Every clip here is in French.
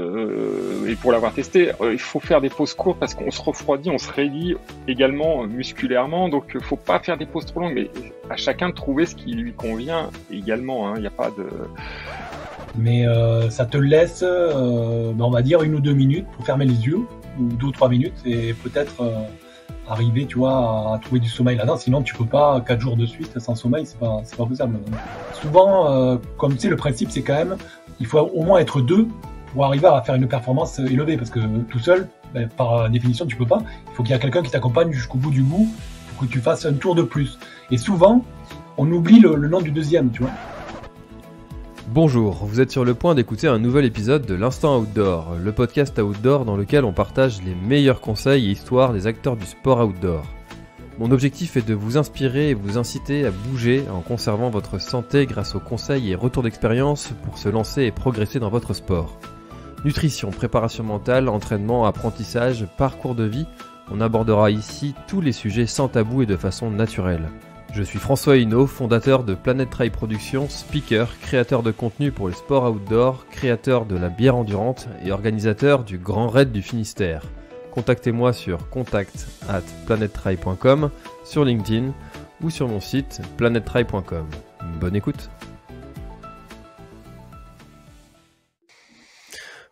euh, et pour l'avoir testé, euh, il faut faire des pauses courtes parce qu'on se refroidit, on se raidit également musculairement. Donc, il faut pas faire des pauses trop longues, mais à chacun de trouver ce qui lui convient également. hein. Il n'y a pas de. Mais euh, ça te laisse, euh, ben, on va dire, une ou deux minutes pour fermer les yeux, ou deux ou trois minutes, et peut-être euh, arriver, tu vois, à, trouver du sommeil là-dedans. Sinon, tu peux pas quatre jours de suite sans sommeil, c'est pas, pas faisable. Souvent, euh, comme tu sais, le principe, c'est quand même, il faut au moins être deux pour arriver à faire une performance élevée, parce que tout seul, ben, par définition, tu peux pas. Il faut qu'il y ait quelqu'un qui t'accompagne jusqu'au bout du bout pour que tu fasses un tour de plus. Et souvent, on oublie le, le nom du deuxième, tu vois. Bonjour, vous êtes sur le point d'écouter un nouvel épisode de l'Instant Outdoor, le podcast outdoor dans lequel on partage les meilleurs conseils et histoires des acteurs du sport outdoor. Mon objectif est de vous inspirer et vous inciter à bouger en conservant votre santé grâce aux conseils et retours d'expérience pour se lancer et progresser dans votre sport. Nutrition, préparation mentale, entraînement, apprentissage, parcours de vie, on abordera ici tous les sujets sans tabou et de façon naturelle. Je suis François Hinault, fondateur de Planet Trail Productions, speaker, créateur de contenu pour les sports outdoor, créateur de la bière endurante et organisateur du Grand Raid du Finistère. Contactez-moi sur contact at sur LinkedIn ou sur mon site planettrail.com. Bonne écoute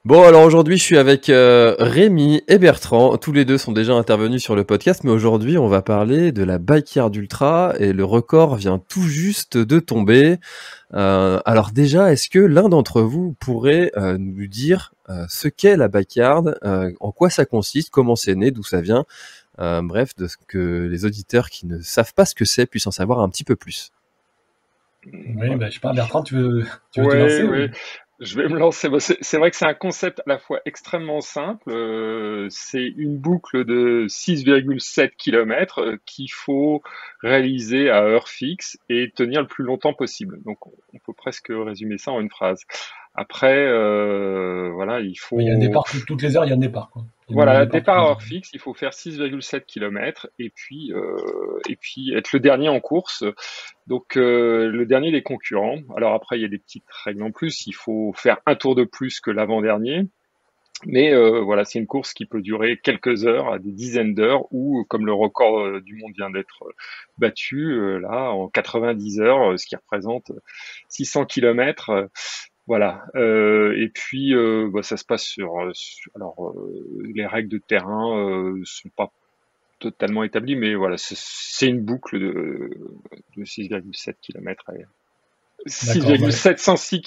Bon, alors aujourd'hui, je suis avec euh, Rémi et Bertrand. Tous les deux sont déjà intervenus sur le podcast, mais aujourd'hui, on va parler de la Backyard Ultra et le record vient tout juste de tomber. Euh, alors déjà, est-ce que l'un d'entre vous pourrait euh, nous dire euh, ce qu'est la Backyard, euh, en quoi ça consiste, comment c'est né, d'où ça vient, euh, bref, de ce que les auditeurs qui ne savent pas ce que c'est puissent en savoir un petit peu plus. Oui, ben, je sais pas, Bertrand, tu veux, tu veux te Ouais, lancer ou-. Je vais me lancer. C'est vrai que c'est un concept à la fois extrêmement simple. euh, c'est une boucle de 6,7 km euh, qu'il faut réaliser à heure fixe et tenir le plus longtemps possible. Donc, on on peut presque résumer ça en une phrase. Après, euh, voilà, il faut. Il y a un départ tout- toutes les heures, il y a un départ. Quoi. Voilà, départ à heure fixe, il faut faire 6,7 km et puis euh, et puis être le dernier en course. Donc euh, le dernier des concurrents. Alors après il y a des petites règles en plus, il faut faire un tour de plus que l'avant-dernier. Mais euh, voilà, c'est une course qui peut durer quelques heures, à des dizaines d'heures, ou comme le record du monde vient d'être battu là en 90 heures, ce qui représente 600 km. Voilà. Euh, et puis, euh, bah, ça se passe sur, euh, sur- alors euh, les règles de terrain euh, sont pas totalement établies, mais voilà, c'est- une boucle de, de 6,7 km. D'accord, 6,706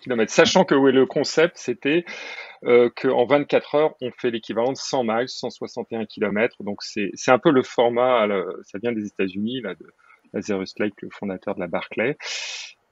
km. Sachant que ouais, le concept, c'était euh, qu'en 24 heures, on fait l'équivalent de 100 miles, 161 km. Donc, c'est c'est un peu le format, ça vient des États-Unis, là, de Lazarus Lake, le fondateur de la Barclay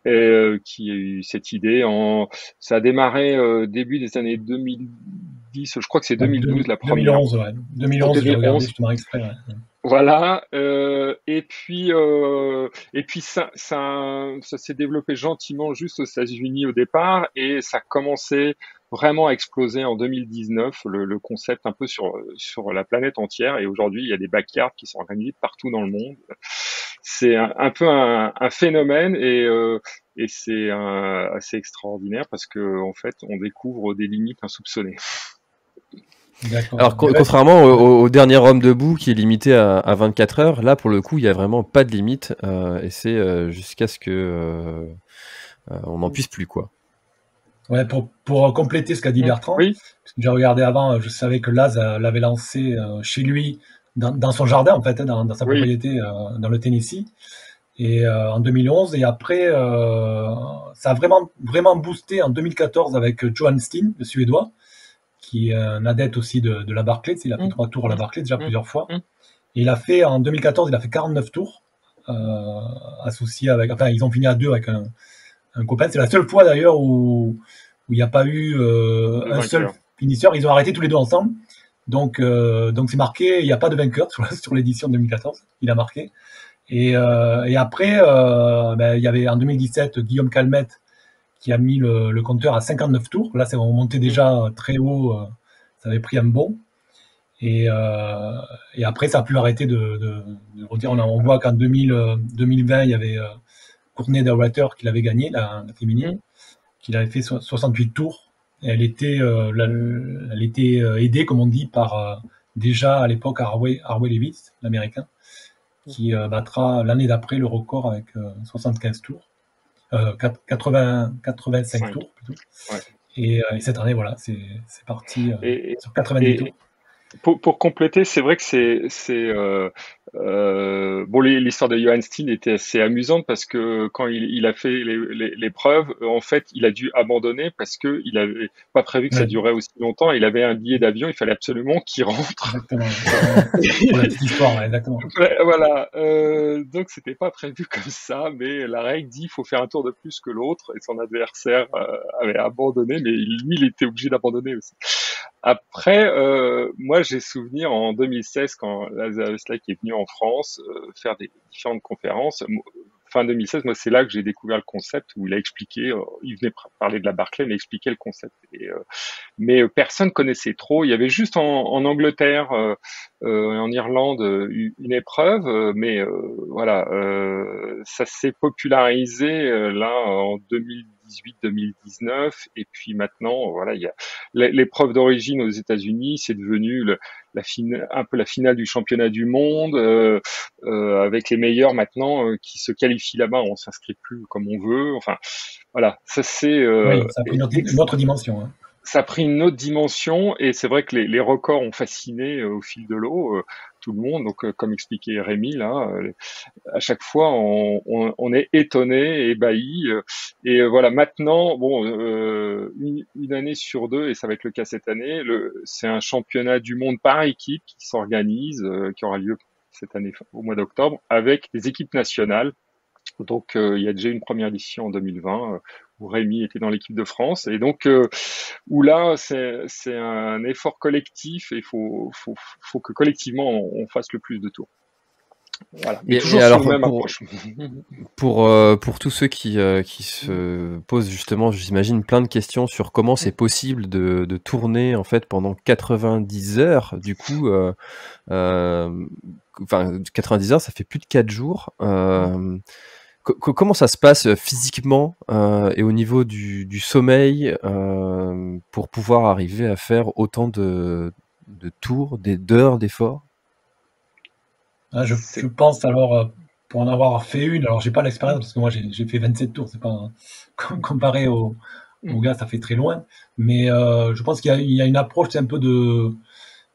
et euh, qui a eu cette idée en ça a démarré euh, début des années 2010 je crois que c'est 2012 la première 2011, ouais. 2011, j'ai 2011. regardé justement exprès. ouais. voilà euh, et puis euh, et puis ça ça ça s'est développé gentiment juste aux États-Unis au départ et ça a commencé vraiment à exploser en 2019 le, le concept un peu sur sur la planète entière et aujourd'hui il y a des backyards qui sont organisés partout dans le monde c'est un, un peu un, un phénomène et euh, et c'est assez extraordinaire parce que en fait on découvre des limites insoupçonnées. Alors, co- contrairement au, dernier homme debout qui est limité à, à 24 heures, là, pour le coup, il y a vraiment pas de limite, euh, et c'est euh, jusqu'à ce que euh, euh, on n'en puisse plus, quoi. Ouais, pour, pour compléter ce qu'a dit Bertrand, oui parce que j'ai regardé avant, euh, je savais que Laz euh, l'avait lancé euh, chez lui, dans, dans son jardin en fait, hein, dans, dans sa Oui. propriété euh, dans le Tennessee, et euh, en 2011. Et après, euh, ça a vraiment vraiment boosté en 2014 avec euh, Johan Steen, le Suédois, qui est un adepte aussi de, de la Barclay. Tu sais, Il a fait Mm. trois tours à la Barclay déjà Mm. plusieurs fois. Mm. Et il a fait en 2014, il a fait 49 tours euh, associés avec. Enfin, ils ont fini à deux avec un, un copain. C'est la seule fois d'ailleurs où où il n'y a pas eu euh, un seul finisseur. Ils ont arrêté tous les deux ensemble. Donc, euh, donc c'est marqué. Il n'y a pas de vainqueur sur, sur l'édition 2014. Il a marqué. Et, euh, et après, ben, il y avait en 2017 Guillaume Calmette qui a mis le, le compteur à 59 tours. Là, c'est on montait déjà très haut. ça avait pris un bon. Et, euh, et après, ça a pu arrêter de, de, de redire. On, a- on voit qu'en 2000, euh, 2020, il y avait Courtney Daughter qui l'avait gagné, la, la féminine, qu'il avait fait so- 68 tours. elle était, elle était aidée, comme on dit, par déjà à l'époque Harvey, Harvey Levitz, l'américain, qui battra l'année d'après le record avec 75 tours. 80, 85 tours plutôt. Et, cette année, voilà, c'est parti sur 90 tours. Pour, pour, compléter, c'est vrai que c'est euh, euh, bon, l'histoire de Johan Steele était assez amusante parce que quand il, il a fait l'épreuve, en fait, il a dû abandonner parce que il avait pas prévu que ça durait aussi longtemps. Il avait un billet d'avion, il fallait absolument qu'il rentre. Exactement. exactement. Voilà. Euh, donc c'était pas prévu comme ça, mais la règle dit il faut faire un tour de plus que l'autre et son adversaire euh, avait abandonné, mais lui, il était obligé d'abandonner aussi. Après, euh, moi, j'ai souvenir en 2016 quand Lazare qui est venu en France euh, faire des différentes conférences. Fin 2016, moi, c'est là que j'ai découvert le concept où il a expliqué. Euh, il venait parler de la Barclay, mais expliquait le concept. Et, mais personne connaissait trop. Il y avait juste en, Angleterre et en Irlande une épreuve, mais voilà, ça s'est popularisé là en 2010 2018-2019. Et puis maintenant, voilà, il y a l'épreuve d'origine aux États-Unis, c'est devenu le, la un peu la finale du championnat du monde euh, euh, avec les meilleurs maintenant euh, qui se qualifient là-bas. On s'inscrit plus comme on veut. Enfin, voilà, ça c'est. oui, a pris une autre, dimension. Hein ça a pris une autre dimension et c'est vrai que les, les, records ont fasciné au fil de l'eau tout le monde. Donc, comme expliquait Rémi là, à chaque fois on, on, on est étonné, ébahi. et voilà, maintenant, bon, une, une, année sur deux et ça va être le cas cette année. C'est un championnat du monde par équipe qui s'organise, qui aura lieu cette année au mois d'octobre avec des équipes nationales. Donc, il y a déjà une première édition en 2020 où Rémi était dans l'équipe de France. Et donc, euh, où là, c'est un effort collectif et il faut, faut, faut, que collectivement, on, fasse le plus de tours. Voilà. Mais toujours alors, même pour, pour, euh, pour, tous ceux qui, euh, qui se posent justement, j'imagine, plein de questions sur comment c'est possible de, de, tourner en fait pendant 90 heures, du coup, euh, enfin 90 heures, ça fait plus de 4 jours comment ça se passe euh, physiquement euh, et au niveau du, sommeil euh, pour pouvoir arriver à faire autant de, tours, d'heures d'efforts? Ah, je, pense alors, pour en avoir fait une, alors j'ai pas l'expérience parce que moi j'ai fait 27 tours, c'est pas comparé au, au, gars, ça fait très loin, mais je pense qu'il y, a une approche un peu de,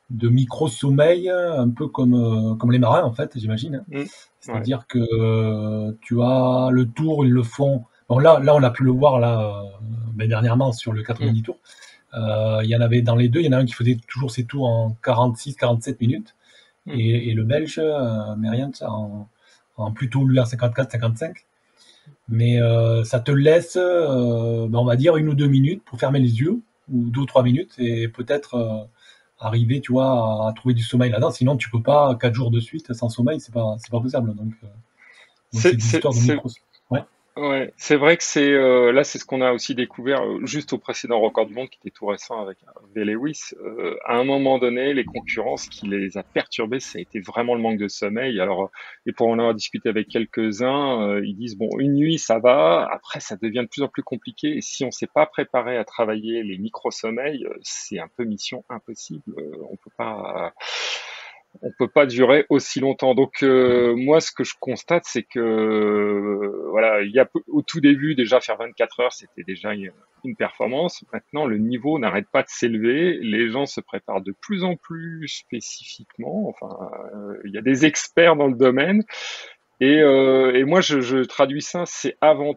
de micro-sommeil, un peu comme, comme les marins en fait, j'imagine. Mmh. C'est-à-dire que euh, tu as le tour, ils le font. Bon, là, là, on a pu le voir là, euh, ben, dernièrement sur le 90 mm. tours. Euh, il y en avait dans les deux, il y en a un qui faisait toujours ses tours en 46-47 minutes. Mm. Et, le Belge, Merian, en, en plutôt lui en 54-55. Mais ça te laisse, ben, on va dire, une ou deux minutes pour fermer les yeux, ou deux ou trois minutes, et peut-être arriver, tu vois, à, trouver du sommeil là-dedans. Sinon, tu peux pas quatre jours de suite sans sommeil, c'est pas, c'est pas possible. Donc, euh, c'est de Ouais, c'est vrai que c'est euh, là, c'est ce qu'on a aussi découvert euh, juste au précédent record du monde qui était tout récent avec V. Lewis. Euh, à un moment donné, les concurrents, ce qui les a perturbés, ça a été vraiment le manque de sommeil. Alors, et pour en avoir discuté avec quelques-uns, ils disent bon, une nuit ça va, après ça devient de plus en plus compliqué. Et si on s'est pas préparé à travailler les micro-sommeils, c'est un peu mission impossible. on peut pas on peut pas durer aussi longtemps. Donc euh, moi, ce que je constate, c'est que euh, voilà, il y a au tout début déjà faire 24 heures, c'était déjà une, performance. Maintenant, le niveau n'arrête pas de s'élever. Les gens se préparent de plus en plus spécifiquement. Enfin, euh, il y a des experts dans le domaine. Et, et moi, je, traduis ça, c'est avant,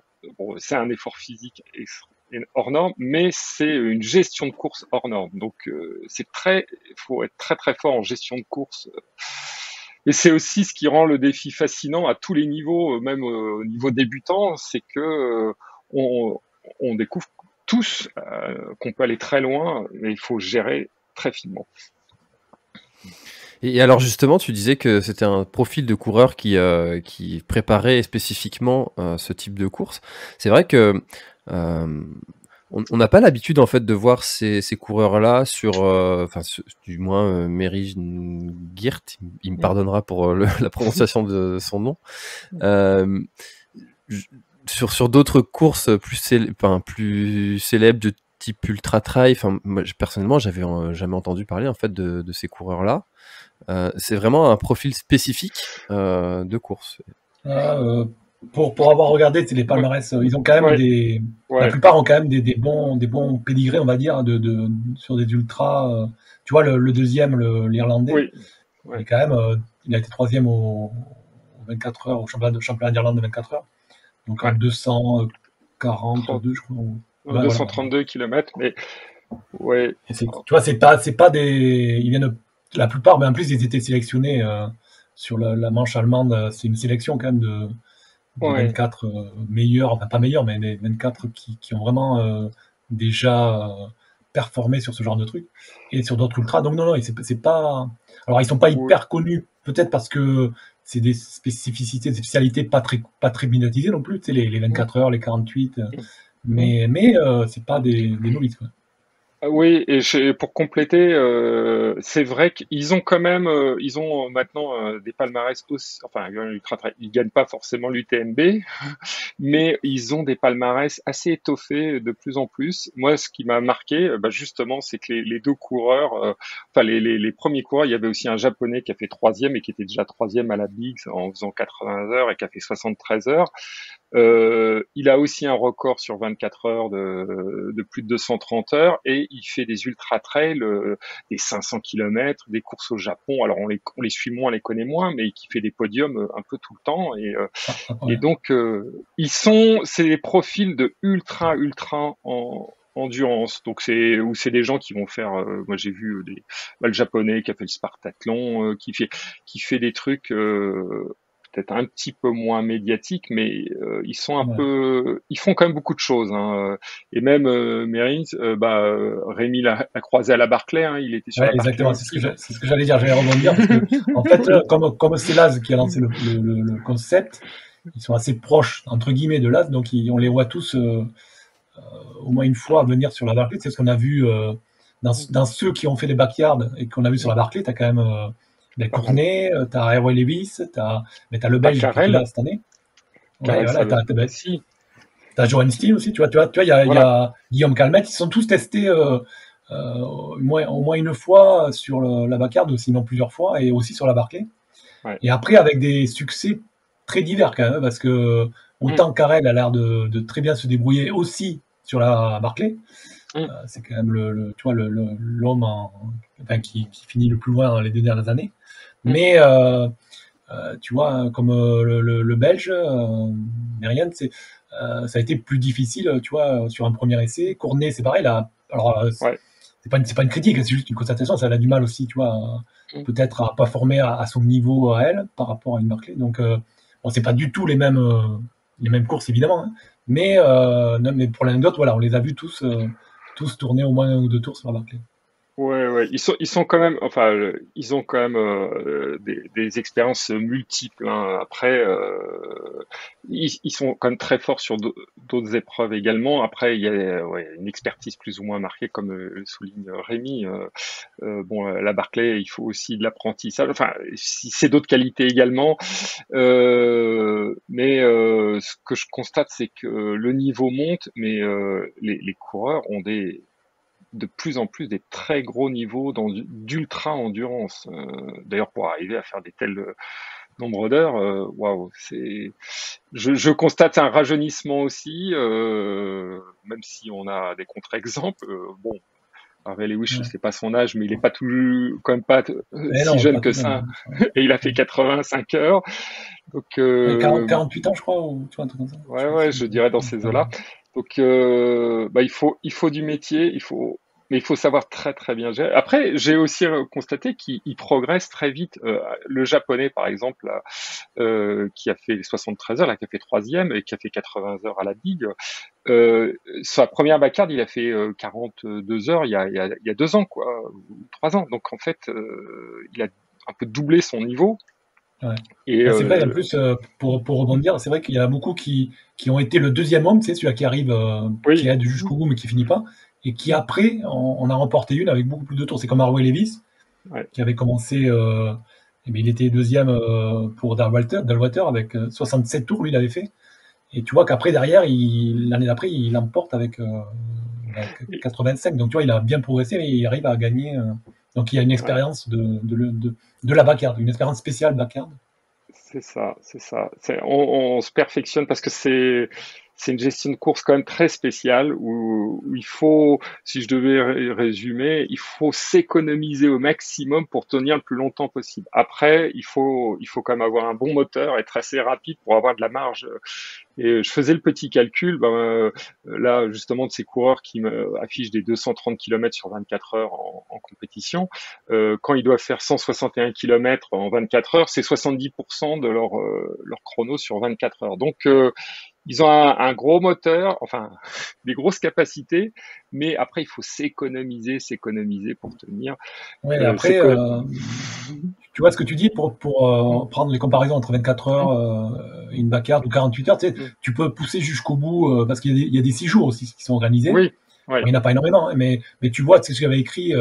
c'est un effort physique hors norme, mais c'est une gestion de course hors norme. Donc euh, c'est très, il faut être très très fort en gestion de course. Et c'est aussi ce qui rend le défi fascinant à tous les niveaux, euh, même au niveau débutant, c'est que euh, on, découvre tous qu'on peut aller très loin, mais il faut gérer très finement. Et alors justement, tu disais que c'était un profil de coureur qui, préparait spécifiquement ce type de course. C'est vrai que euh, on n'a pas l'habitude en fait de voir ces, coureurs-là sur, euh, enfin du moins euh, Mary Girt, il me pardonnera pour la prononciation de son nom. sur sur d'autres courses plus, plus célèbres de type ultra trail. Enfin, moi, personnellement, j'avais jamais entendu parler en fait de, de ces coureurs-là. c'est vraiment un profil spécifique de course. Ah, pour, pour avoir regardé les palmarès, ils ont quand même des. La plupart ont quand même des, des, bons, des bons pédigrés, on va dire, de, de sur des ultras. tu vois, le, le deuxième, l'Irlandais, oui. il, quand même, il a été troisième au, 24 heures, au championnat, de, championnat d'Irlande de 24 heures. Donc à 242, je crois. 232 km, mais ouais. tu vois, c'est pas, c'est pas des, ils viennent, la plupart, mais en plus ils étaient sélectionnés euh, sur la, manche allemande. C'est une sélection quand même de, 24 euh, meilleurs, enfin pas meilleurs, mais 24 qui, qui ont vraiment euh, déjà performé sur ce genre de truc et sur d'autres ultras. Donc non, non, c'est pas. Alors ils sont pas hyper connus, peut-être parce que c'est des spécificités, des spécialités pas très, pas très non plus, tu sais, les, les 24 heures, les 48, euh, mais, mais euh, c'est pas des, des novices. Quoi. Ah oui, et pour compléter, euh, c'est vrai qu'ils ont quand même, euh, ils ont euh, maintenant des palmarès aussi, enfin, ils gagnent pas forcément l'UTMB, mais ils ont des palmarès assez étoffés de plus en plus. Moi, ce qui m'a marqué, bah, justement, c'est que les, deux coureurs, enfin, les, les, premiers coureurs, il y avait aussi un japonais qui a fait troisième et qui était déjà troisième à la Big en faisant 80 heures et qui a fait 73 heures. Euh, il a aussi un record sur 24 heures de, de, plus de 230 heures et il fait des ultra trails, euh, des 500 km, des courses au Japon. Alors on les, on les suit moins, on les connaît moins, mais qui fait des podiums euh, un peu tout le temps. Et, et donc ils sont, c'est des profils de ultra ultra en, endurance. Donc c'est où c'est des gens qui vont faire. moi j'ai vu des, bah, le japonais qui a fait le Spartathlon, qui fait qui fait des trucs peut-être un petit peu moins médiatique, mais euh, ils sont un peu, ils font quand même beaucoup de choses. Hein. Et même euh, euh bah, euh, Rémi l'a croisé à la Barclay, hein, il était sur ouais, Exactement, c'est ce que j'allais dire, j'allais rebondir. Parce que, en fait, comme comme c'est Laz qui a lancé le, le, le, concept, ils sont assez proches entre guillemets de Laz, donc on les voit tous au moins une fois venir sur la Barclay. C'est ce qu'on a vu dans, dans, ceux qui ont fait les backyards et qu'on a vu sur la Barclay. T'as quand même ben, Courtenay, euh, t'as Airway Lewis, t'as mais as le Belge qui est là cette année. Ouais, voilà, t'as ben, si. Johan Steele aussi, tu vois, tu vois, tu vois, il y a, y a Guillaume Calmette, ils sont tous testés euh, euh, au, moins, au, moins, une fois sur le, la Bacard, sinon plusieurs fois, et aussi sur la Barclay. Ouais. Et après, avec des succès très divers quand même, hein, parce que autant mm. Carrel a l'air de, de, très bien se débrouiller aussi sur la Barclay. Mm. Euh, c'est quand même le, tu vois, l'homme enfin, qui, qui, finit le plus loin dans les deux dernières années. Mm. Mais euh, euh, tu vois, comme euh, le, le, Belge, Merian, c'est ça a été plus difficile, tu vois, sur un premier essai. Cournet, c'est pareil, là. Alors, c'est pas, une, pas une critique, c'est juste une constatation. Ça a du mal aussi, tu vois, mm. peut-être à pas former à, son niveau à elle par rapport à une Barclay. Donc, bon, c'est pas du tout les mêmes, les mêmes courses, évidemment. Hein. Mais, mais pour l'anecdote, voilà, on les a vus tous, tous tourner au moins un ou deux tours sur la Barclay. Ouais, ouais, ils sont, ils sont quand même, enfin, ils ont quand même euh, des, des, expériences multiples. Hein. Après, euh, ils, ils, sont quand même très forts sur d'autres épreuves également. Après, il y a ouais, une expertise plus ou moins marquée, comme euh, le souligne Rémi. Euh, bon, la Barclay, il faut aussi de l'apprentissage. Enfin, c'est d'autres qualités également. mais ce que je constate, c'est que le niveau monte, mais les, les coureurs ont des de plus en plus des très gros niveaux d'ultra endurance. Euh, d'ailleurs, pour arriver à faire des tels euh, nombres d'heures, euh, waouh, c'est. Je, je, constate un rajeunissement aussi, même si on a des contre-exemples. bon, Harvey Lewis, je sais pas son âge, mais il est pas tout, quand même pas si jeune que ça. Et il a fait 85 heures. Donc, 48 ans, je crois, ou tu vois, un truc comme ça. Ouais, ouais, je dirais dans ces eaux-là. Donc, euh, bah, il faut, il faut du métier, il faut, mais il faut savoir très très bien gérer. Après, j'ai aussi constaté qu'il progresse très vite. Euh, le japonais, par exemple, euh, qui a fait 73 heures, là, qui a fait troisième et qui a fait 80 heures à la big, euh, sa première backyard, il a fait 42 heures il y a, il y a, il y a deux ans, quoi, ou trois ans. Donc en fait, il a un peu doublé son niveau. Ouais. Et c'est vrai, en plus, pour, pour rebondir, c'est vrai qu'il y a beaucoup qui, qui ont été le deuxième homme, c'est celui qui arrive, qui est jusqu'au bout mais qui finit pas et qui après on, a remporté une avec beaucoup plus de tours. C'est comme Harway Levis qui avait commencé, euh, et il était deuxième euh, pour Dalwater, Dalwater avec 67 euh, tours, lui il avait fait. Et tu vois qu'après derrière, l'année d'après, il l'emporte avec 85. Donc tu vois, il a bien progressé et il arrive à gagner. donc il y a une expérience de, de, de, la backyard, une expérience spéciale backyard. C'est ça, c'est ça. On, on, se perfectionne parce que c'est c'est une gestion de course quand même très spéciale où, il faut, si je devais résumer, il faut s'économiser au maximum pour tenir le plus longtemps possible. Après, il faut, il faut quand même avoir un bon moteur, être assez rapide pour avoir de la marge. Et je faisais le petit calcul, ben, euh, là justement de ces coureurs qui me affichent des 230 km sur 24 heures en, compétition, euh, quand ils doivent faire 161 km en 24 heures, c'est 70% de leur, euh, leur chrono sur 24 heures. Donc ils ont un, gros moteur, enfin des grosses capacités, mais après il faut s'économiser, s'économiser pour tenir. Oui, euh, après, euh, tu vois ce que tu dis pour, pour euh, prendre les comparaisons entre 24 heures, une backyard ou 48 heures, tu, sais, tu peux pousser jusqu'au bout parce qu'il y, a des 6 jours aussi qui sont organisés. Oui. Il n'y en a pas énormément, hein, mais, mais tu vois, c'est ce que j'avais écrit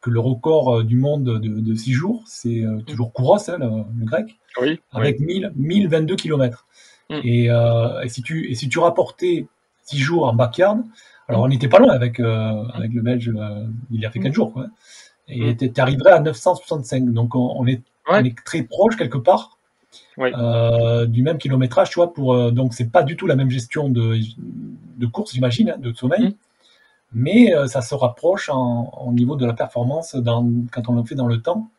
que le record du monde de, 6 jours, c'est toujours Kouros, hein, le, grec, oui, avec 1000, 1022 km. Mm. Euh, et, si tu, et si tu rapportais 6 jours en backyard, alors on n'était pas loin avec, euh, avec le Belge, euh, il y a fait 4 mm. jours, quoi. Et mm. tu arriverais à 965. Donc on, est, on est très proche quelque part du même kilométrage, tu vois. Pour, donc c'est pas du tout la même gestion de, de course, j'imagine, hein, de sommeil. Mais ça se rapproche en, en, niveau de la performance dans, quand on le fait dans le temps.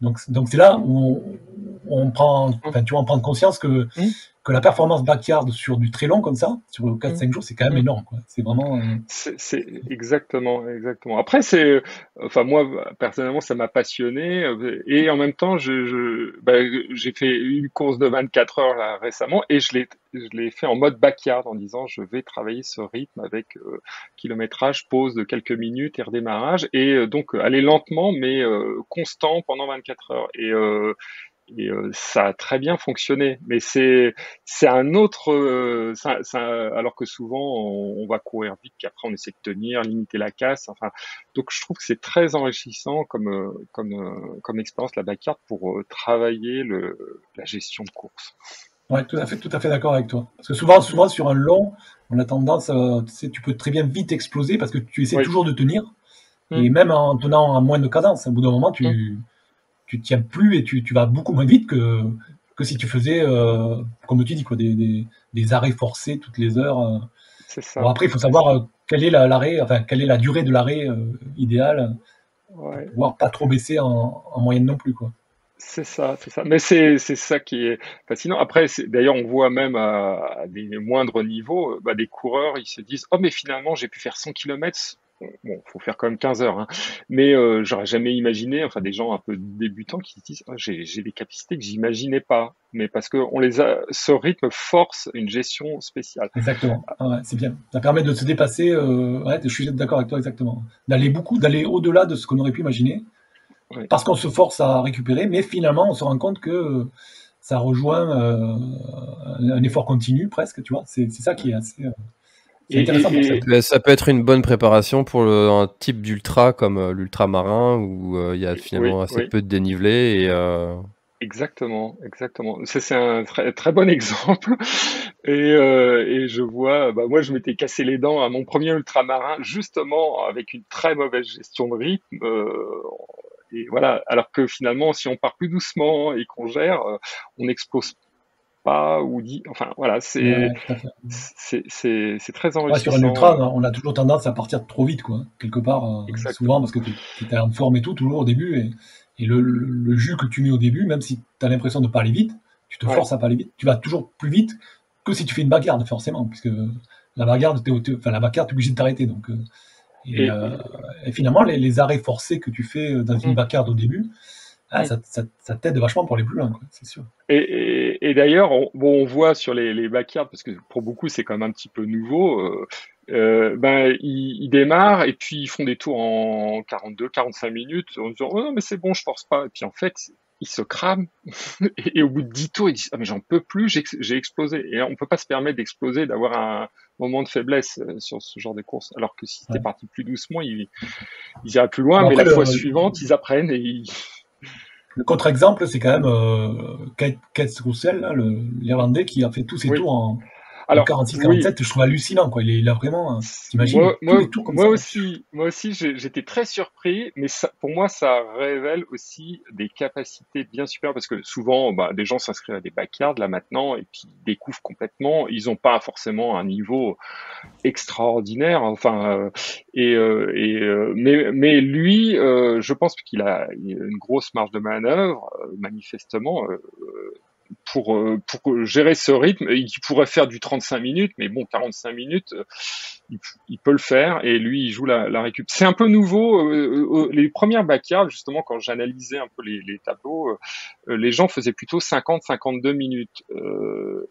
Donc, donc c'est là où on, prend, tu vois, on prend conscience que, que la performance backyard sur du très long comme ça, sur 4-5 mm. jours, c'est quand même mm. énorme. C'est vraiment. Euh, c'est exactement, exactement. Après, c'est, enfin moi personnellement, ça m'a passionné euh, et en même temps, je, bah, j'ai fait une course de 24 heures là récemment et je l'ai, je l'ai fait en mode backyard en disant je vais travailler ce rythme avec euh, kilométrage, pause de quelques minutes et redémarrage et donc aller lentement mais constant pendant 24 heures et et euh, ça a très bien fonctionné. Mais c'est c'est un autre, euh, ça, alors que souvent on, va courir vite, puis après on essaie de tenir, limiter la casse. Enfin, donc je trouve que c'est très enrichissant comme euh, comme comme expérience la backyard pour travailler le, la gestion de course. Ouais, tout à fait, tout à fait d'accord avec toi. Parce que souvent, souvent sur un long, on a tendance, tu sais, tu peux très bien vite exploser parce que tu essaies toujours de tenir. Mmh. Et même en tenant à moins de cadence, au bout d'un moment, tu, mmh tu tiens plus et tu, tu, vas beaucoup moins vite que, que si tu faisais, euh, comme tu dis, quoi, des, des, des, arrêts forcés toutes les heures. Euh. C'est ça. Bon, après, il faut savoir euh, quelle est l'arrêt, enfin, quelle est la durée de l'arrêt euh, idéale, ouais. pouvoir pas trop baisser en, en moyenne non plus, quoi. C'est ça, c'est ça. Mais c'est ça qui est fascinant. Après, d'ailleurs, on voit même à, à, des moindres niveaux, bah, des coureurs, ils se disent, oh mais finalement, j'ai pu faire 100 km bon, faut faire quand même 15 heures, hein. mais euh, j'aurais jamais imaginé, enfin des gens un peu débutants qui se disent, oh, j'ai des capacités que j'imaginais pas, mais parce que on les a, ce rythme force une gestion spéciale. Exactement, ah c'est bien. Ça permet de se dépasser. Euh, ouais, je suis d'accord avec toi exactement. D'aller beaucoup, d'aller au-delà de ce qu'on aurait pu imaginer, parce qu'on se force à récupérer, mais finalement on se rend compte que ça rejoint euh, un effort continu presque, tu vois. C'est ça qui est assez. Ça peut être une bonne préparation pour un type d'ultra comme euh, l'ultra marin où euh, il y a finalement assez peu de dénivelé et euh, Exactement, exactement. C'est un très, très bon exemple. Et, et je vois, bah moi je m'étais cassé les dents à mon premier ultramarin justement avec une très mauvaise gestion de rythme. et voilà, alors que finalement, si on part plus doucement et qu'on gère, on explose ou dit. Enfin, voilà, c'est très enrichissant. sur un ultra, on a toujours tendance à partir trop vite, quoi, quelque part, euh, souvent, parce que tu es en forme et tout, toujours au début, et, et le, le, jus que tu mets au début, même si tu as l'impression de pas aller vite, tu te forces à pas aller vite, tu vas toujours plus vite que si tu fais une bagarre, forcément, puisque la bagarre, enfin, la bagarre, tu es obligé de t'arrêter. Donc, euh, euh, et, finalement, les, les, arrêts forcés que tu fais dans une mmh. bagarre au début, ah, ça, ça, t'aide vachement pour aller plus loin, c'est sûr. Et, et, d'ailleurs, on, bon, on voit sur les, les backyards, parce que pour beaucoup c'est quand même un petit peu nouveau, euh, euh, ben, ils, ils, démarrent et puis ils font des tours en 42, 45 minutes en disant oh non mais c'est bon, je force pas. Et puis en fait, ils se crament et, au bout de 10 tours, ils disent ah mais j'en peux plus, j'ai explosé. Et on peut pas se permettre d'exploser, d'avoir un moment de faiblesse euh, sur ce genre de course. Alors que si t'es parti plus doucement, ils, ils iraient plus loin, mais la fois suivante, ils apprennent et ils le contre-exemple, c'est quand même euh, Kate Roussel, l'Irlandais, qui a fait tous ses tours en, Alors, 46-47, je trouve hallucinant. Quoi. Il, a vraiment, t'imagines, moi, moi, moi aussi, moi aussi, j'étais très surpris, mais ça, pour moi, ça révèle aussi des capacités bien supérieures parce que souvent, bah, des gens s'inscrivent à des backyards là maintenant et puis découvrent complètement. Ils n'ont pas forcément un niveau extraordinaire. Enfin, euh, et, euh, et euh, mais, mais lui, je pense qu'il a une grosse marge de manœuvre, manifestement pour, euh, pour gérer ce rythme. Il pourrait faire du 35 minutes, mais bon, 45 minutes, euh, il, peut le faire et lui, il joue la, la récup. C'est un peu nouveau. Euh, les premières backyards, justement, quand j'analysais un peu les, les tableaux, les gens faisaient plutôt 50-52 minutes.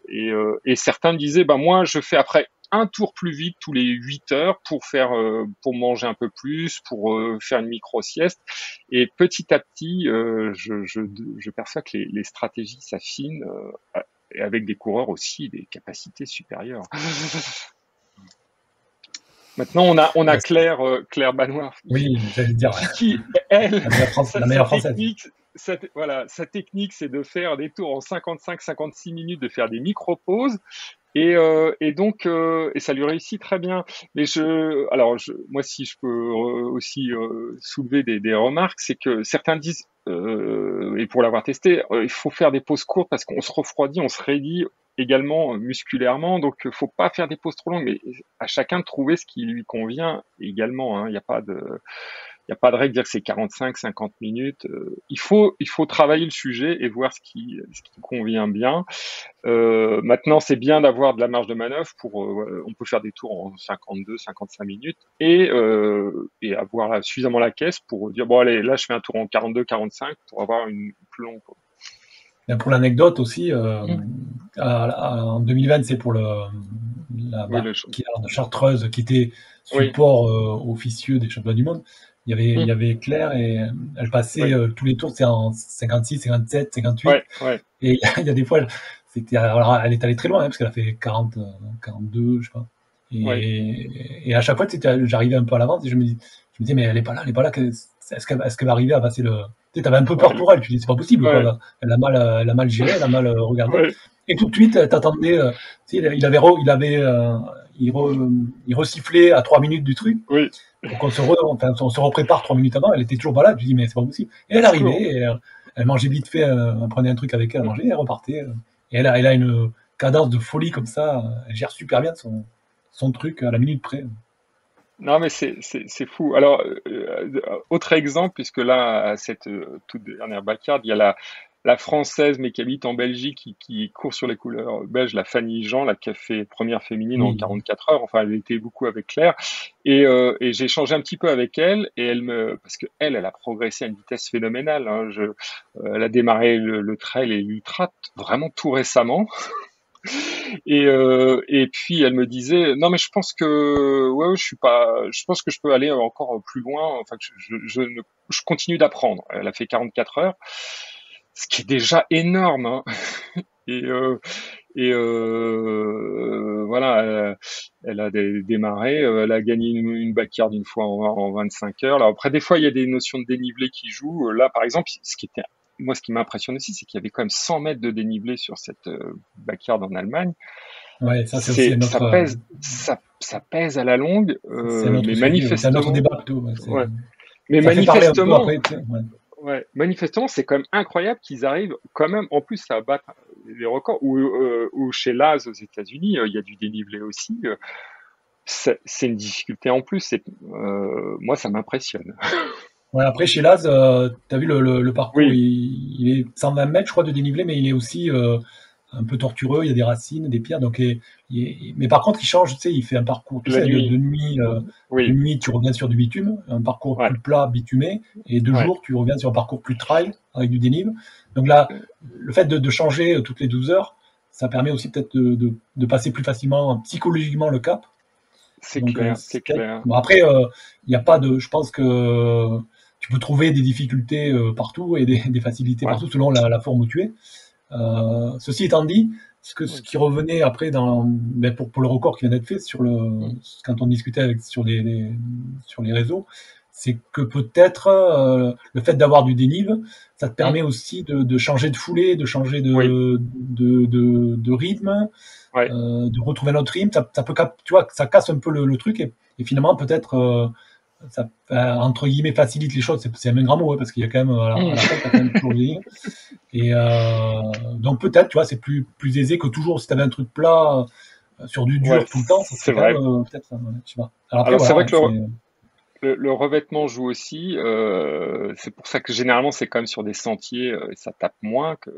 et, et certains disaient, bah moi, je fais après un tour plus vite tous les 8 heures pour faire euh, pour manger un peu plus, pour euh, faire une micro sieste. Et petit à petit, euh, je, je, je, perçois que les, les stratégies s'affinent avec des coureurs aussi des capacités supérieures. Maintenant, on a, on a Claire, Claire Banoir. Oui, j'allais dire. Qui, elle, la meilleure, française. Technique, voilà, sa technique, c'est de faire des tours en 55-56 minutes, de faire des micro-pauses et, euh, et donc, euh, et ça lui réussit très bien. Mais je, alors, moi, si je peux euh, aussi soulever des, remarques, c'est que certains disent, et pour l'avoir testé, il faut faire des pauses courtes parce qu'on se refroidit, on se raidit également musculairement. Donc, il faut pas faire des pauses trop longues, mais à chacun de trouver ce qui lui convient également. Hein. Il n'y a pas de n'y a pas de règle dire que c'est 45, 50 minutes. Euh, il faut, il faut travailler le sujet et voir ce qui, ce qui convient bien. Euh, maintenant, c'est bien d'avoir de la marge de manœuvre pour, euh, on peut faire des tours en 52, 55 minutes et, euh, et avoir suffisamment la caisse pour dire bon allez, là je fais un tour en 42, 45 pour avoir une plus longue. Pour l'anecdote aussi, mmh. en 2020, c'est pour le, la oui, de Chartreuse qui était support officieux des championnats du monde. Il y avait, il y mmh. avait Claire et elle passait euh, tous les tours, c'est en 56, 57, 58. Et il y a des fois, c'était, alors elle est allée très loin, hein, parce qu'elle a fait 40, 42, euh, je sais pas. Et, et à chaque fois, j'arrivais un peu à l'avance et je me, dis, je me disais, mais elle est pas là, elle est pas là. Est-ce qu'elle est va arriver à passer le. Tu avais un peu peur pour elle, tu dis, c'est pas possible. Quoi, elle, a mal, elle a mal géré, elle a mal euh, regardé. Et tout de suite, t'attendais. Euh, il avait, il avait, euh, il, il resifflait à trois minutes du truc. Oui. Donc on se, re, on se reprépare trois minutes avant, elle était toujours pas là, tu dis mais c'est pas possible. Et elle arrivait, et elle, mangeait vite fait, euh, elle prenait un truc avec elle, elle mangeait, elle repartait. Euh. et elle a, elle a une cadence de folie comme ça, elle gère super bien son, son truc à la minute près. Non, mais c'est fou. Alors, euh, autre exemple, puisque là, à cette toute dernière backyard, il y a la, la française mais qui habite en Belgique, qui, qui, court sur les couleurs belges, la Fanny Jean, la qui a fait première féminine en 44 heures. Enfin, elle était beaucoup avec Claire. Et, euh, et j'ai échangé un petit peu avec elle et elle me, parce que elle, elle a progressé à une vitesse phénoménale. Hein. Je, euh, elle a démarré le, le trail et l'ultra vraiment tout récemment. Et, euh, et puis elle me disait non mais je pense que ouais je suis pas je pense que je peux aller encore plus loin enfin je, je, je, je continue d'apprendre elle a fait 44 heures ce qui est déjà énorme. Hein. Et, euh, et euh, voilà, elle, a démarré, euh, elle a gagné une, une backyard une fois en, 25 heures. Alors après, des fois, il y a des notions de dénivelé qui jouent. Là, par exemple, ce qui était moi, ce qui m'impressionne aussi, c'est qu'il y avait quand même 100 mètres de dénivelé sur cette backyard en Allemagne. Ouais, ça, c'est notre... ça, pèse, ça, ça, pèse à la longue, euh, mais manifestement. Débat plutôt. Ouais. Mais manifestement, Ouais, manifestement, c'est quand même incroyable qu'ils arrivent quand même, en plus, à battre les records. Ou, euh, chez Laz aux États-Unis, euh, il y a du dénivelé aussi. Euh, c'est une difficulté en plus. Moi, ça m'impressionne. Ouais, après, chez Laz, tu as vu le, le, parcours, il, il, est 120 mètres, je crois, de dénivelé, mais il est aussi un peu tortureux, il y a des racines, des pierres. Donc, mais par contre, il change, tu sais, il fait un parcours tu sais, De, nuit, euh, de nuit, tu reviens sur du bitume, un parcours plus plat, bitumé, et de jour, tu reviens sur un parcours plus trail avec du dénive. Donc là, le fait de, changer euh, toutes les 12 heures, ça permet aussi peut-être de, de, passer plus facilement psychologiquement le cap. C'est clair, euh, c'est clair. Bon, après, il n'y a pas de, je pense que tu peux trouver des difficultés partout et des, des facilités partout selon la, la forme où tu es. Euh, ceci étant dit, ce, que, ce qui revenait après dans, ben pour, pour, le record qui vient d'être fait sur le, quand on discutait avec, sur, les, sur les réseaux, c'est que peut-être euh, le fait d'avoir du dénive, ça te permet aussi de, de, changer de foulée, de changer de, de, de, de, rythme, euh, de retrouver notre rythme. Ça, ça, peut, tu vois, ça casse un peu le, le truc et, et finalement peut-être euh, ça entre guillemets facilite les choses. C'est un grand mot hein, parce qu'il y a quand même à la, à la fin, quand même toujours Et euh, donc peut-être, tu vois, c'est plus plus aisé que toujours si tu avais un truc plat sur du dur tout le temps. C'est vrai. peut-être, je sais pas. Alors, Alors c'est vrai que le le, revêtement joue aussi. Euh, c'est pour ça que généralement c'est quand même sur des sentiers euh, ça tape moins que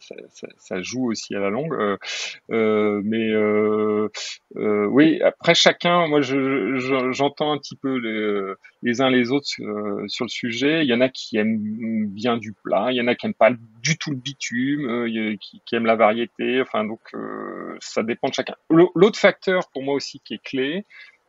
ça, ça, ça, joue aussi à la longue. Euh, euh mais euh, oui, après chacun, moi j'entends je, un petit peu les, les, uns les autres sur, le sujet. Il y en a qui aiment bien du plat, il y en a qui aiment pas du tout le bitume, qui, qui, aiment la variété. Enfin donc ça dépend de chacun. L'autre facteur pour moi aussi qui est clé,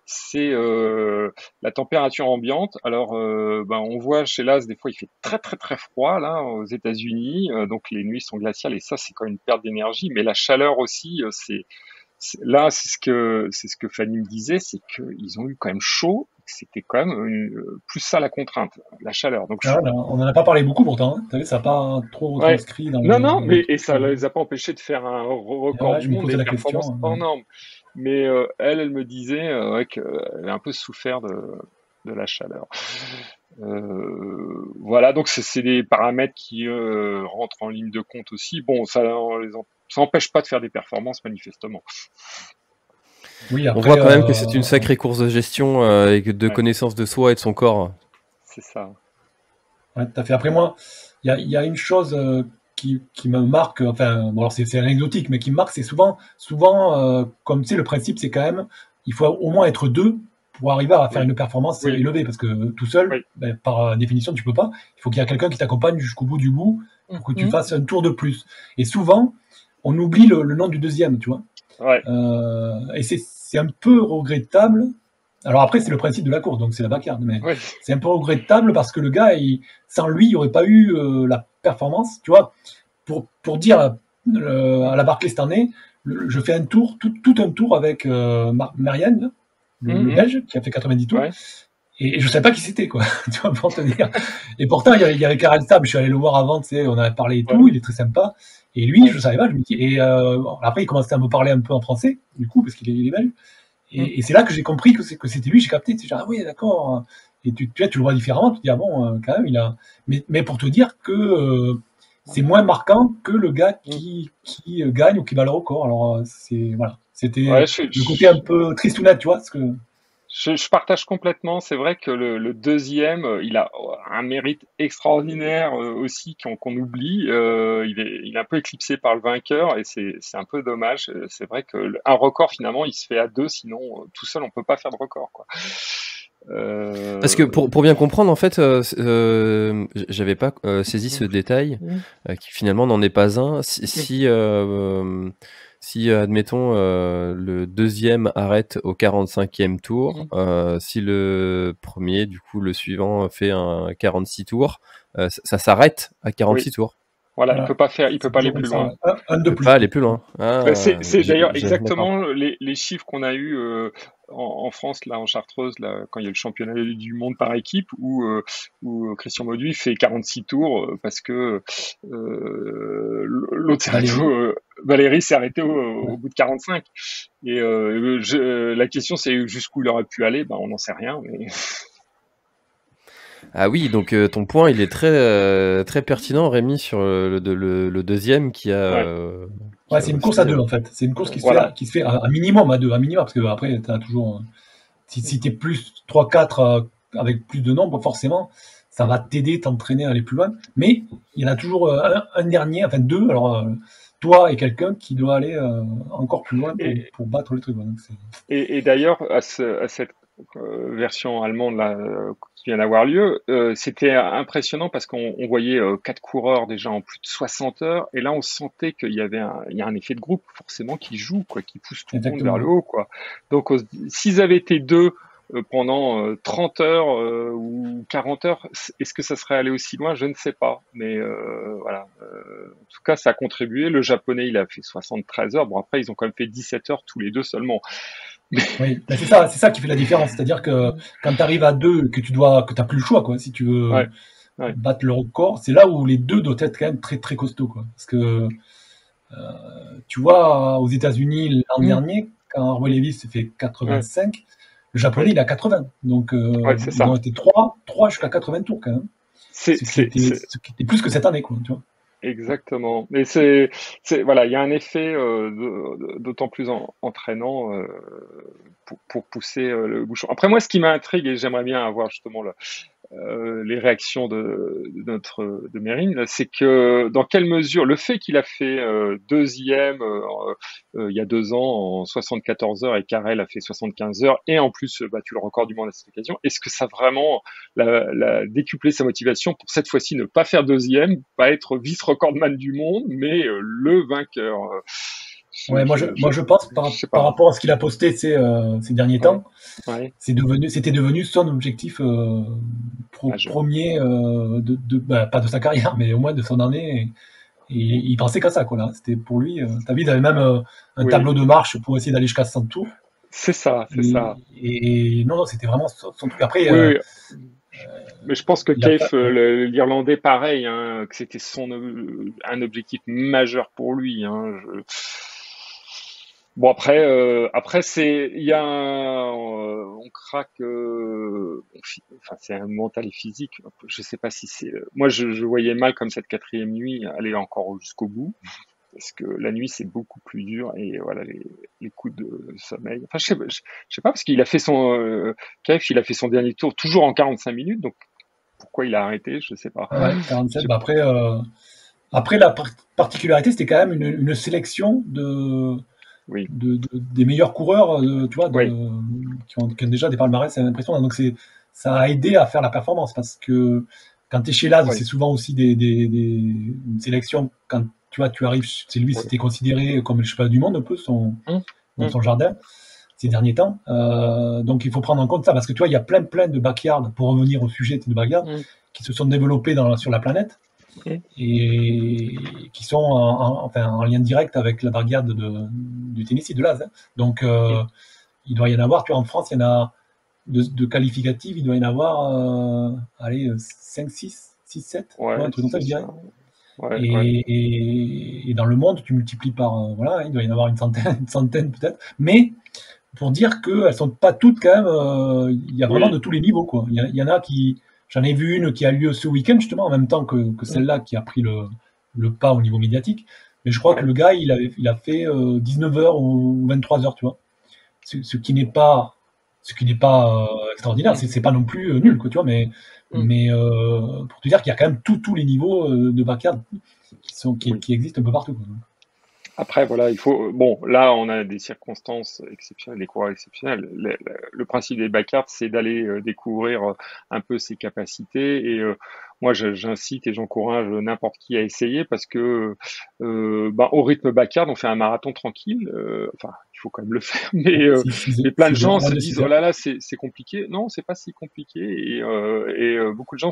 c'est euh, la température ambiante. Alors, euh, ben, on voit chez Las, des fois, il fait très très très froid là aux États-Unis, euh, donc les nuits sont glaciales et ça, c'est quand même une perte d'énergie. Mais la chaleur aussi, c'est là, c'est ce que c'est ce que Fanny me disait, c'est qu'ils ont eu quand même chaud. C'était quand même plus ça la contrainte, la chaleur. Donc ah, on n'en a pas parlé beaucoup pourtant. Hein. ça n'a pas trop retranscrit dans Non, non, mais et ça les a pas empêchés de faire un record du monde des performances normes. Mais euh, elle, elle me disait euh, qu'elle avait un peu souffert de, de la chaleur. Euh, voilà, donc c'est des paramètres qui euh, rentrent en ligne de compte aussi. Bon, ça n'empêche pas de faire des performances manifestement. Oui, On voit quand même que c'est une sacrée course de gestion et de connaissance de soi et de son corps. C'est ça. Ouais, tout à fait. Après moi, il y, y a, une chose qui, qui, me marque, enfin, bon, alors c'est anecdotique, mais qui me marque, c'est souvent, souvent, euh, comme tu sais, le principe, c'est quand même, il faut au moins être deux pour arriver à faire une performance élevée, parce que tout seul, ben, par définition, tu peux pas. Il faut qu'il y ait quelqu'un qui t'accompagne jusqu'au bout du bout pour que tu mhm. fasses un tour de plus. Et souvent, on oublie le, nom du deuxième, tu vois. Ouais. Euh, et c'est un peu regrettable. Alors après, c'est le principe de la course, donc c'est la bacarde, mais c'est un peu regrettable parce que le gars, il, sans lui, il n'y aurait pas eu euh, la performance, tu vois. Pour, pour dire euh, à la Barclay cette année, je fais un tour, tout, tout un tour avec euh, Marianne, le, mhm. Belge, qui a fait 90 tours. Et, je ne savais pas qui c'était, quoi, tu vois, pour te dire. Et pourtant, il y avait, il y avait Karel Stab, je suis allé le voir avant, tu sais, on avait parlé et tout, il est très sympa. Et lui, je ne savais pas, je me dis, et après, il commençait à me parler un peu en français, du coup, parce qu'il est, est, belge. Et, mhm. et c'est là que j'ai compris que c'était lui, j'ai capté, tu sais, ah oui, d'accord. Et tu, tu, vois, tu le vois différemment, tu te dis, ah bon, euh, quand même, il a. Mais, mais pour te dire que euh, c'est moins marquant que le gars qui, qui euh, gagne ou qui bat le record. Alors, c'est. Voilà. C'était le côté un peu tristounette, tu vois. ce que... Je, je, partage complètement. C'est vrai que le, le, deuxième, il a un mérite extraordinaire aussi qu'on oublie. Euh, il, est, il est un peu éclipsé par le vainqueur et c'est un peu dommage. C'est vrai que un record finalement, il se fait à deux. Sinon, tout seul, on peut pas faire de record. Quoi. Euh, Parce que pour, pour bien comprendre, en fait, euh, euh j'avais pas euh, saisi ce détail, qui finalement n'en est pas un. Si, si, si admettons, le deuxième arrête au 45e tour, si le premier, du coup, le suivant fait un 46 tours, ça, s'arrête à 46 tours. Voilà, il peut pas faire, il peut pas aller plus loin. Un, de plus. Pas aller plus loin. Ah, c'est d'ailleurs exactement les, les, chiffres qu'on a eu euh, en, en, France là en Chartreuse là quand il y a le championnat du monde par équipe où euh, où Christian Mauduit fait 46 tours euh, parce que l'autre Valérie, Valérie s'est arrêté au, au, bout de 45. Et je, la question c'est jusqu'où il aurait pu aller? Ben on n'en sait rien. Mais Ah oui, donc euh, ton point, il est très, euh, très pertinent, Rémi, sur le, le, deuxième qui a. Ouais, euh, c'est une course à deux, en fait. C'est une course qui se, fait, qui se fait à, minimum à deux, à minimum, parce que après, tu as toujours. Si, si tu es plus 3-4 avec plus de nombre, forcément, ça va t'aider, t'entraîner à aller plus loin. Mais il y en a toujours un, dernier, enfin deux, alors toi et quelqu'un qui doit aller encore plus loin pour, battre les trucs. et, et d'ailleurs, à, ce, à, cette version allemande là, vient d'avoir lieu, euh, c'était impressionnant parce qu'on voyait euh, quatre coureurs déjà en plus de 60 heures, et là on sentait qu'il y avait un, il y a un effet de groupe forcément qui joue, quoi, qui pousse tout le monde vers le haut, quoi. Donc s'ils avaient été deux euh, pendant 30 heures ou 40 heures, est-ce que ça serait allé aussi loin? Je ne sais pas, mais voilà. en tout cas, ça a contribué. Le japonais, il a fait 73 heures. Bon après, ils ont quand même fait 17 heures tous les deux seulement. Oui, c'est ça, c'est ça qui fait la différence. C'est-à-dire que quand tu arrives à deux, que tu dois, que t'as plus le choix, quoi. Si tu veux battre le record, c'est là où les deux doivent être quand même très très costauds, quoi. Parce que euh, tu vois, aux États-Unis l'an mm. dernier, quand Roy Levis fait 85, le japonais il a 80. Donc euh, ils ont été 3, 3 jusqu'à 80 tours quand même. C'est plus que cette année, quoi. Tu vois. Exactement. Mais c'est, voilà, il y a un effet euh, d'autant plus entraînant euh, pour, pour, pousser euh, le bouchon. Après, moi, ce qui m'intrigue et j'aimerais bien avoir justement le, euh, les réactions de, de, notre de Mérine, c'est que dans quelle mesure le fait qu'il a fait euh, deuxième euh, il y a deux ans en 74 heures et Carrel a fait 75 heures et en plus battu le record du monde à cette occasion, est-ce que ça vraiment la, la, décuplé sa motivation pour cette fois-ci ne pas faire deuxième, pas être vice-recordman du monde, mais le vainqueur Ouais, moi je, moi je pense par, par rapport à ce qu'il a posté ces, euh, ces derniers temps, c'est devenu, c'était devenu son objectif euh, premier euh, de, de bah, pas de sa carrière, mais au moins de son année. Et, il pensait qu'à ça, quoi. Là, c'était pour lui. Euh, David avait même un tableau de marche pour essayer d'aller jusqu'à 100 tours. C'est ça, c'est ça. Et, non, non, c'était vraiment son, truc. Après. Mais je pense que Keith, l'Irlandais, pareil, hein, que c'était son un objectif majeur pour lui. Hein, je Bon après, euh, après c'est, il y a, un, euh, on craque, euh, enfin c'est un mental et physique. Je sais pas si c'est, moi je, voyais mal comme cette quatrième nuit aller encore jusqu'au bout, parce que la nuit c'est beaucoup plus dur et voilà les, coups de sommeil. Enfin je sais, sais pas parce qu'il a fait son, euh, il a fait son dernier tour toujours en 45 minutes, donc pourquoi il a arrêté, je sais pas. Ouais, 47. Bah après, après la particularité c'était quand même une, une sélection de oui. de, des meilleurs coureurs, euh, tu vois, qui, ont, déjà des palmarès, c'est l'impression. Donc c'est, ça a aidé à faire la performance parce que quand tu es chez Laz, c'est souvent aussi des, des, des, une sélection. Quand tu vois, tu arrives, c'est lui, c'était considéré comme le cheval du monde un peu son, hum, dans hum. son jardin ces derniers temps. Euh, donc il faut prendre en compte ça parce que tu vois, il y a plein plein de backyards pour revenir au sujet de backyards hum. qui se sont développés dans, sur la planète et qui sont en, enfin, en lien direct avec la barriade de, du Tennessee, de Laz. Hein. Donc, euh, il doit y en avoir, tu vois, en France, il y en a de, de qualificatifs, il doit y en avoir, euh, allez, 5, 6, 6, 7, ouais, un truc comme ça, je dirais. Ouais, et, ouais. et, dans le monde, tu multiplies par, euh, voilà, il doit y en avoir une centaine, une centaine peut-être, mais pour dire qu'elles sont pas toutes quand même, euh, il y a vraiment de tous les niveaux, quoi. Il y, y en a qui, J'en ai vu une qui a lieu ce week-end, justement, en même temps que, que celle-là qui a pris le, le, pas au niveau médiatique. Mais je crois que le gars, il, avait, il a fait 19h euh, ou 23h, tu vois. Ce, ce qui n'est pas, ce qui n'est pas euh, extraordinaire, c'est, pas non plus euh, nul, quoi, tu vois. Mais, mm. mais euh, pour te dire qu'il y a quand même tous les niveaux de backyard qui, sont, qui, qui existent un peu partout. Quoi. Après, voilà, il faut. Bon, là, on a des circonstances exceptionnelles, des coureurs exceptionnels. Le, principe des backyards, c'est d'aller euh, découvrir euh, un peu ses capacités. Et euh, moi, j'incite et j'encourage n'importe qui à essayer parce que, euh, bah, au rythme backyard, on fait un marathon tranquille. enfin, il faut quand même le faire. Mais, mais plein de gens se disent, oh là là, c'est compliqué. Non, c'est pas si compliqué. Et, et beaucoup de gens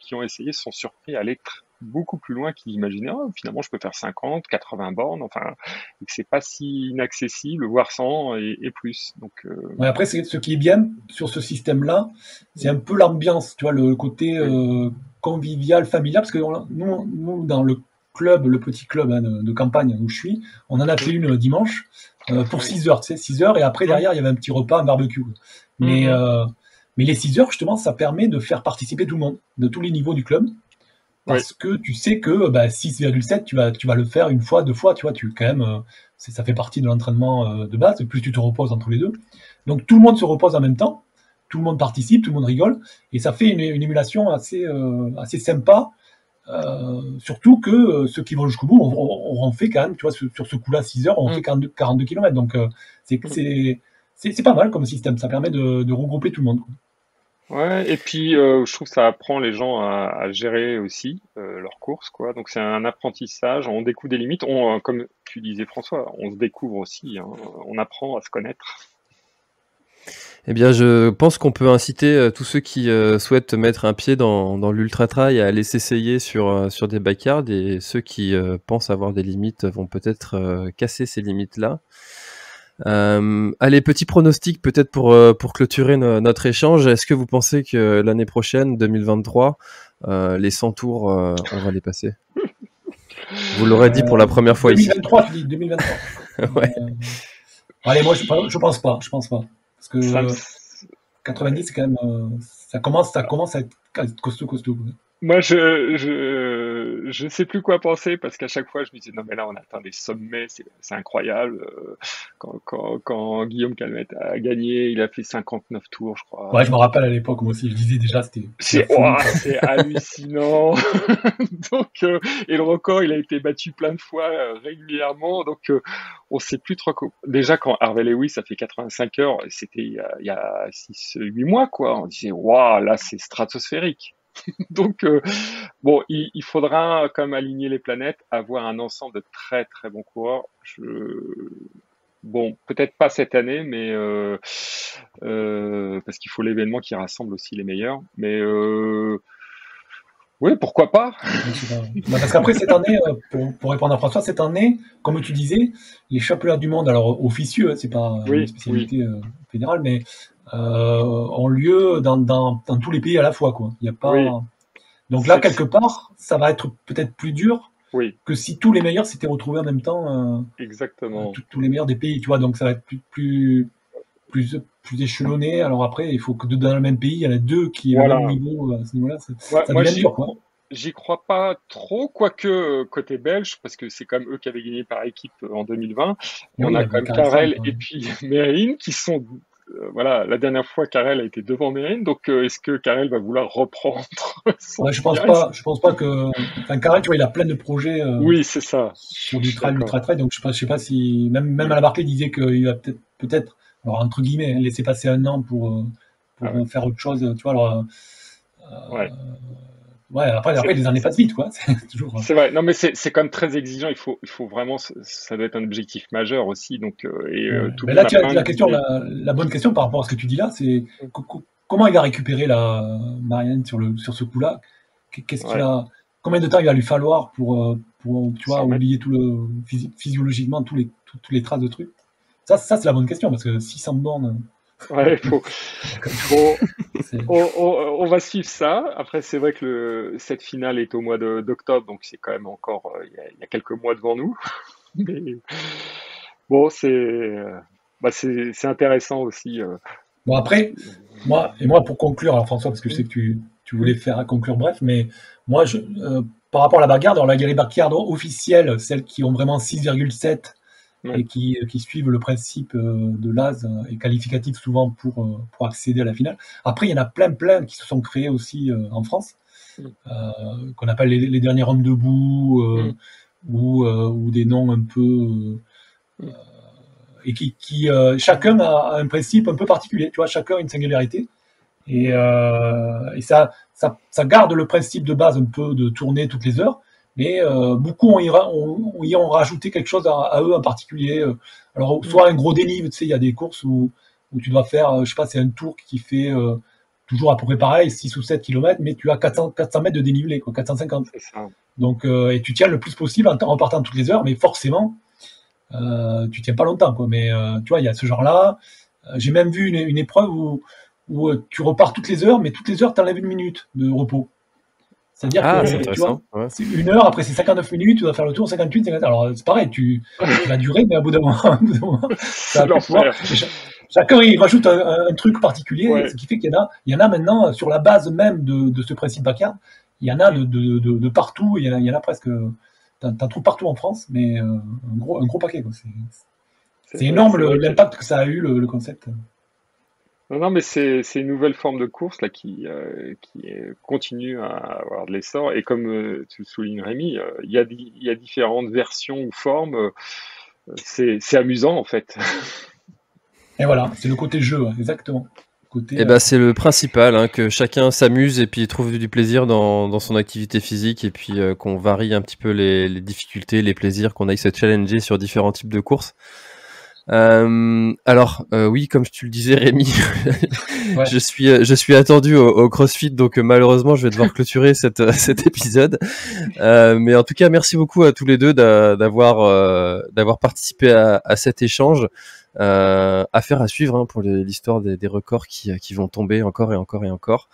qui ont essayé sont surpris à l'être beaucoup plus loin qu'ils imaginaient. Oh, finalement, je peux faire 50, 80 bornes, enfin, et que c'est pas si inaccessible, voire 100 et, et plus. Donc, euh... ouais, après, ce qui est bien sur ce système-là, c'est un peu l'ambiance, tu vois, le côté euh, convivial, familial, parce que nous, nous, dans le club, le petit club hein, de, de, campagne où je suis, on en a fait une dimanche euh, pour 6 heures, tu sais, 6 heures, et après, derrière, il y avait un petit repas, un barbecue. Mais, mmh. mais les 6 heures, justement, ça permet de faire participer tout le monde, de tous les niveaux du club. Parce que tu sais que bah, 6,7 tu vas tu vas le faire une fois deux fois tu vois tu quand même euh, ça fait partie de l'entraînement euh, de base. Plus tu te reposes entre les deux. Donc tout le monde se repose en même temps. Tout le monde participe tout le monde rigole. Et ça fait une, une émulation assez euh, assez sympa euh, surtout que ceux qui vont jusqu'au bout on, on, fait quand même tu vois sur, ce coup-là 6 heures on mm. fait 42, 42 km donc c'est mm. c'est pas mal comme système ça permet de, de regrouper tout le monde. Ouais, et puis euh, je trouve que ça apprend les gens à, à gérer aussi euh, leurs courses, quoi. Donc c'est un apprentissage, on découvre des limites, on, euh, comme tu disais François, on se découvre aussi, hein. on apprend à se connaître. Eh bien, je pense qu'on peut inciter euh, tous ceux qui euh, souhaitent mettre un pied dans, dans l'ultra trail à aller s'essayer sur, euh, sur des backyards et ceux qui pensent avoir des limites vont peut-être casser ces limites-là. Euh, allez, petit pronostic peut-être pour, pour clôturer notre échange. Est-ce que vous pensez que l'année prochaine, 2023, les 100 tours, on va les passer? Vous l'aurez dit pour la première fois 2023, ici. 2023, tu dis 2023. ouais. allez, moi je, je pense pas, je pense pas. Parce que 90, c'est quand même, ça commence, ça commence à être costaud, costaud. Moi, je, je, je sais plus quoi penser parce qu'à chaque fois, je me disais, non, mais là, on atteint des sommets, c'est incroyable. Euh, quand, quand, quand, Guillaume Calmette a gagné, il a fait 59 tours, je crois. Ouais, je me rappelle à l'époque, moi aussi, je disais déjà, c'était. C'est hallucinant. donc, euh, et le record, il a été battu plein de fois euh, régulièrement. Donc, on sait plus trop. Déjà, quand Harvey Lewis a fait 85 heures, c'était il y a, 6-8 mois, quoi. On disait, waouh, là, c'est stratosphérique. Donc, euh, bon, il, faudra quand même aligner les planètes, avoir un ensemble de très très bons coureurs. Je... Bon, peut-être pas cette année, mais euh, euh, parce qu'il faut l'événement qui rassemble aussi les meilleurs. Mais oui, pourquoi pas? Parce qu'après cette année, pour, répondre à François, cette année, comme tu disais, les championnats du monde, alors officieux, hein, c'est pas une spécialité fédérale, mais euh, ont lieu dans, dans, dans, tous les pays à la fois. Quoi. Il y a pas... Donc là, quelque part, ça va être peut-être plus dur oui. que si tous les meilleurs s'étaient retrouvés en même temps. Euh, Exactement. tous les meilleurs des pays, tu vois. Donc ça va être plus, plus, plus, plus échelonné. Alors après, il faut que dans le même pays, il y en a deux qui aient le même niveau à ce niveau-là. ça devient dur, quoi. J'y crois pas trop, quoique euh, côté belge, parce que c'est quand même eux qui avaient gagné par équipe en 2020. on a quand même Karel et puis Mérine qui sont euh, voilà, la dernière fois, Karel a été devant Mérine, donc euh, est-ce que Karel va vouloir reprendre ouais, Je pense pas. Je pense pas que. Enfin, Karel, tu vois, il a plein de projets. Euh, oui, c'est ça. Sur trail, donc je sais pas, je sais pas si même même à la Barclay disait qu'il va peut-être peut-être, alors entre guillemets, hein, laisser passer un an pour pour ah faire autre chose, tu vois. Alors, ouais. Ouais, après, après les années passent vite, quoi. C'est toujours. C'est vrai. Non, mais c'est quand même très exigeant. Il faut, il faut vraiment, ça doit être un objectif majeur aussi. Donc, euh, et euh, tout mais là, tu as la question, la, la, bonne question par rapport à ce que tu dis là, c'est comment il va récupérer la Marianne sur le sur ce coup-là? Qu'est-ce qu'il a Combien de temps il va lui falloir pour, euh, pour tu vois, oublier tout le physiologiquement tous les tous les traces de trucs? Ça, ça c'est la bonne question parce que 600 bornes Ouais, faut, on, va suivre ça. Après, c'est vrai que le, cette finale est au mois d'octobre, donc c'est quand même encore, euh, il y, a, quelques mois devant nous. Mais bon, c'est, euh, bah c'est, intéressant aussi. Euh. Bon après, moi et moi pour conclure, alors François, parce que je sais que tu, tu voulais faire conclure bref, mais moi, je, par rapport à la bagarre, dans la guerre bagarre officielle, celles qui ont vraiment 6,7 et qui, qui, suivent le principe euh, de l'AS euh, et qualificatif souvent pour, euh, pour accéder à la finale. Après, il y en a plein, plein qui se sont créés aussi en France, qu'on appelle les, les, derniers hommes debout ou, ou des noms un peu. et qui, qui chacun a un principe un peu particulier, tu vois, chacun a une singularité. Et, et ça, ça, ça, garde le principe de base un peu de tourner toutes les heures, mais euh, beaucoup ont y, ont, ont, rajouté quelque chose à, eux en particulier. Euh, alors, soit un gros dénive, tu sais, il y a des courses où, où tu dois faire, euh, je sais pas, c'est un tour qui fait toujours à peu près pareil, 6 ou 7 km, mais tu as 400, 400 mètres de dénivelé, quoi, 450. Ça. Donc, et tu tiens le plus possible en, en, partant toutes les heures, mais forcément, euh, tu tiens pas longtemps, quoi. Mais tu vois, il y a ce genre-là. J'ai même vu une, une épreuve où, où tu repars toutes les heures, mais toutes les heures, tu enlèves une minute de repos. C'est-à-dire ah, que tu vois, c'est une heure, après c'est 59 minutes, tu vas faire le tour, 58, 58. Alors c'est pareil, tu, vas durer, mais à bout d'un moment, ça va Chacun il rajoute un, truc particulier, ce qui fait qu'il y en a, il y en a maintenant sur la base même de, de ce principe Bacard, il y en a de, de, de, partout, il y en a, il y en a presque, t'en trouves partout en France, mais euh, un gros, un gros paquet. C'est énorme l'impact que ça a eu le, le concept. Non, non, mais c'est une nouvelle forme de course là qui, euh, qui continue à avoir de l'essor. Et comme euh, tu le soulignes, Rémi, euh, il y, a, y a différentes versions ou formes. c'est amusant en fait. Et voilà, c'est le côté jeu, exactement. Côté, et eh ben, c'est le principal, hein, que chacun s'amuse et puis trouve du plaisir dans, dans son activité physique et puis qu'on varie un petit peu les, les difficultés, les plaisirs, qu'on aille se challenger sur différents types de courses. Euh, alors euh, oui, comme tu le disais, Rémi, je suis je suis attendu au, CrossFit, donc euh, malheureusement je vais devoir clôturer cette, cet épisode. mais en tout cas, merci beaucoup à tous les deux d'avoir d'avoir participé à, à, cet échange. Euh, affaire à suivre hein, pour l'histoire des, des records qui, qui vont tomber encore et encore et encore.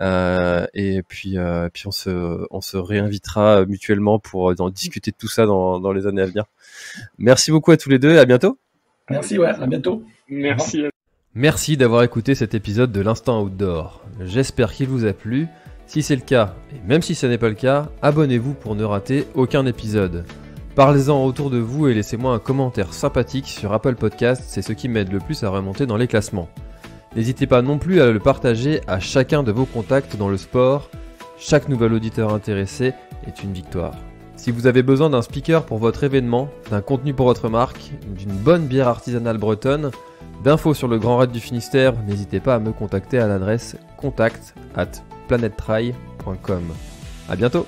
Euh, et puis, euh, puis on se, on se réinvitera mutuellement pour euh, en discuter de tout ça dans, dans les années à venir. Merci beaucoup à tous les deux et à bientôt. Merci, ouais, à bientôt. Merci. Merci d'avoir écouté cet épisode de l'Instant Outdoor. J'espère qu'il vous a plu. Si c'est le cas, et même si ce n'est pas le cas, abonnez-vous pour ne rater aucun épisode. Parlez-en autour de vous et laissez-moi un commentaire sympathique sur Apple Podcast, c'est ce qui m'aide le plus à remonter dans les classements. N'hésitez pas non plus à le partager à chacun de vos contacts dans le sport. Chaque nouvel auditeur intéressé est une victoire. Si vous avez besoin d'un speaker pour votre événement, d'un contenu pour votre marque, d'une bonne bière artisanale bretonne, d'infos sur le Grand Raid du Finistère, n'hésitez pas à me contacter à l'adresse contact at planettry.com. A bientôt